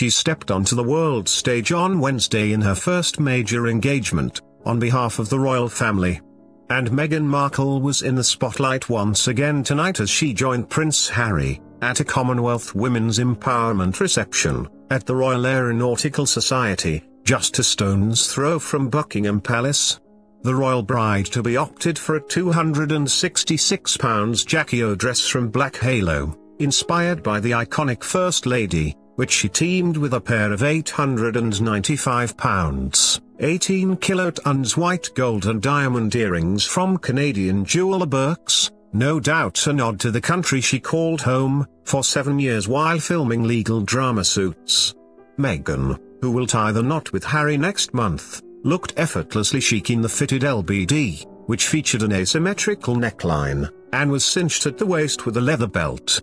She stepped onto the world stage on Wednesday in her first major engagement, on behalf of the royal family. And Meghan Markle was in the spotlight once again tonight as she joined Prince Harry, at a Commonwealth Women's Empowerment reception, at the Royal Aeronautical Society, just a stone's throw from Buckingham Palace. The royal bride-to-be opted for a £266 Jackie O dress from Black Halo, inspired by the iconic First Lady, which she teamed with a pair of £895, 18 kilotons white gold and diamond earrings from Canadian jeweler Birks, no doubt a nod to the country she called home, for seven years while filming legal drama Suits. Meghan, who will tie the knot with Harry next month, looked effortlessly chic in the fitted LBD, which featured an asymmetrical neckline, and was cinched at the waist with a leather belt.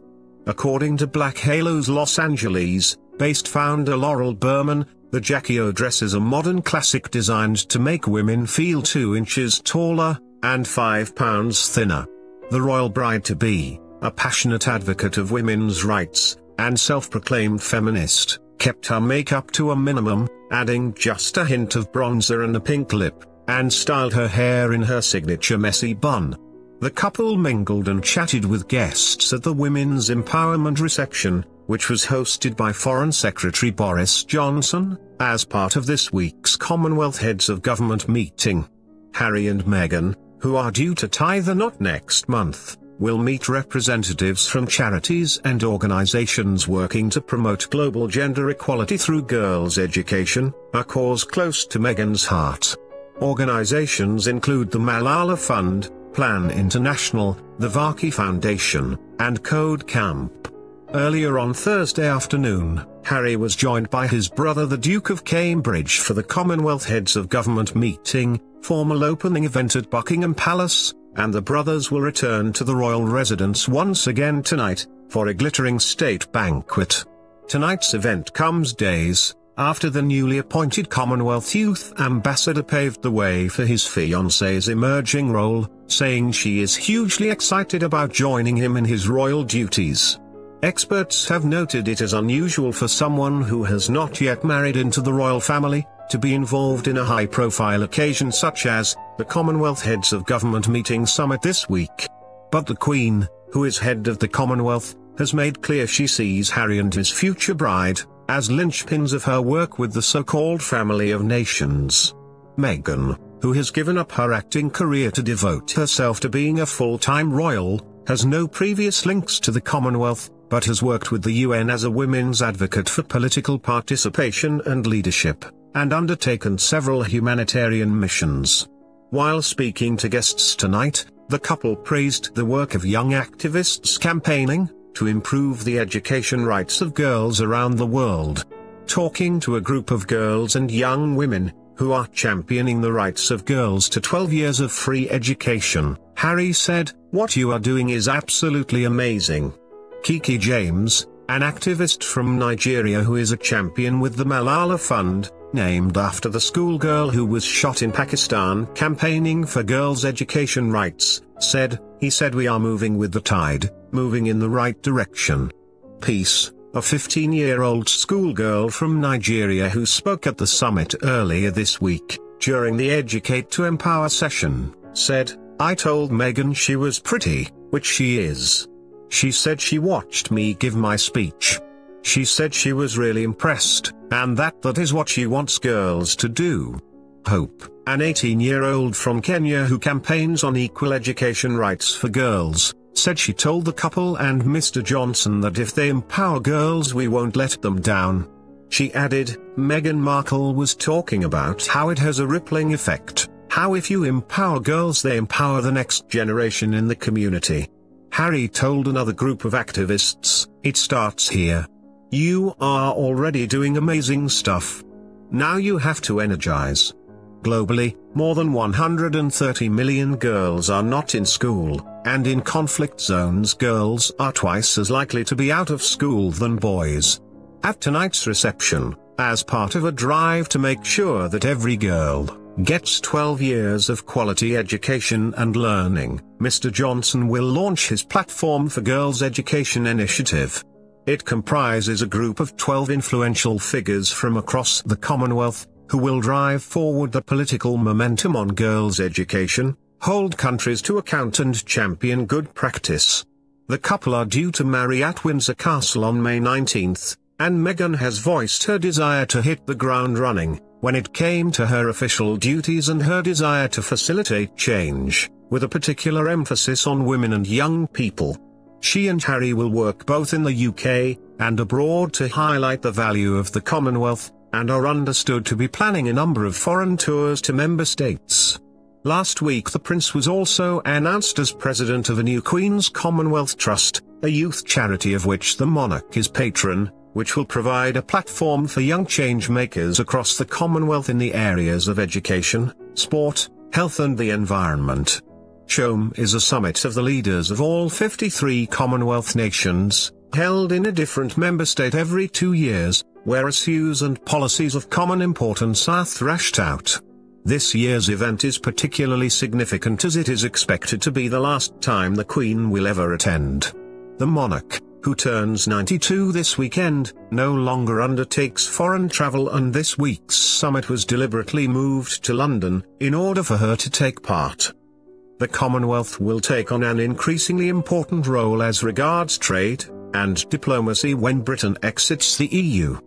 According to Black Halo's Los Angeles-based founder Laurel Berman, the Jackie O dress is a modern classic designed to make women feel 2 inches taller, and 5 pounds thinner. The royal bride-to-be, a passionate advocate of women's rights, and self-proclaimed feminist, kept her makeup to a minimum, adding just a hint of bronzer and a pink lip, and styled her hair in her signature messy bun. The couple mingled and chatted with guests at the Women's Empowerment reception, which was hosted by Foreign Secretary Boris Johnson, as part of this week's Commonwealth Heads of Government meeting. Harry and Meghan, who are due to tie the knot next month, will meet representatives from charities and organizations working to promote global gender equality through girls' education, a cause close to Meghan's heart. Organizations include the Malala Fund, Plan International, the Varkey Foundation, and Code Camp. Earlier on Thursday afternoon, Harry was joined by his brother the Duke of Cambridge for the Commonwealth Heads of Government meeting, formal opening event at Buckingham Palace, and the brothers will return to the royal residence once again tonight, for a glittering state banquet. Tonight's event comes days, after the newly appointed Commonwealth Youth Ambassador paved the way for his fiancée's emerging role, saying she is hugely excited about joining him in his royal duties. Experts have noted it is unusual for someone who has not yet married into the royal family, to be involved in a high-profile occasion such as, the Commonwealth Heads of Government meeting summit this week. But the Queen, who is head of the Commonwealth, has made clear she sees Harry and his future bride, as linchpins of her work with the so-called family of nations. Meghan, who has given up her acting career to devote herself to being a full-time royal, has no previous links to the Commonwealth, but has worked with the UN as a women's advocate for political participation and leadership and undertaken several humanitarian missions. While speaking to guests tonight, the couple praised the work of young activists campaigning to improve the education rights of girls around the world. Talking to a group of girls and young women who are championing the rights of girls to 12 years of free education, Harry said, What you are doing is absolutely amazing. Kiki James, an activist from Nigeria who is a champion with the Malala Fund, named after the schoolgirl who was shot in Pakistan campaigning for girls' education rights, said, he said we are moving with the tide, moving in the right direction. Peace, a 15-year-old schoolgirl from Nigeria who spoke at the summit earlier this week, during the Educate to Empower session, said, I told Meghan she was pretty, which she is. She said she watched me give my speech. She said she was really impressed, and that that is what she wants girls to do. Hope, an 18-year-old from Kenya who campaigns on equal education rights for girls, said she told the couple and Mr. Johnson that if they empower girls we won't let them down. She added, Meghan Markle was talking about how it has a rippling effect, how if you empower girls they empower the next generation in the community. Harry told another group of activists, it starts here. You are already doing amazing stuff. Now you have to energize. Globally, more than 130 million girls are not in school, and in conflict zones girls are twice as likely to be out of school than boys. At tonight's reception, as part of a drive to make sure that every girl gets 12 years of quality education and learning, Mr. Johnson will launch his Platform for Girls Education initiative. It comprises a group of 12 influential figures from across the Commonwealth, who will drive forward the political momentum on girls' education, hold countries to account and champion good practice. The couple are due to marry at Windsor Castle on May 19, and Meghan has voiced her desire to hit the ground running, when it came to her official duties and her desire to facilitate change, with a particular emphasis on women and young people. She and Harry will work both in the UK and abroad to highlight the value of the Commonwealth, and are understood to be planning a number of foreign tours to member states. Last week the Prince was also announced as president of a new Queen's Commonwealth Trust, a youth charity of which the monarch is patron, which will provide a platform for young changemakers across the Commonwealth in the areas of education, sport, health and the environment. CHOGM is a summit of the leaders of all 53 Commonwealth nations, held in a different member state every two years, where issues and policies of common importance are thrashed out. This year's event is particularly significant as it is expected to be the last time the Queen will ever attend. The monarch, who turns 92 this weekend, no longer undertakes foreign travel and this week's summit was deliberately moved to London, in order for her to take part. The Commonwealth will take on an increasingly important role as regards trade and diplomacy when Britain exits the EU.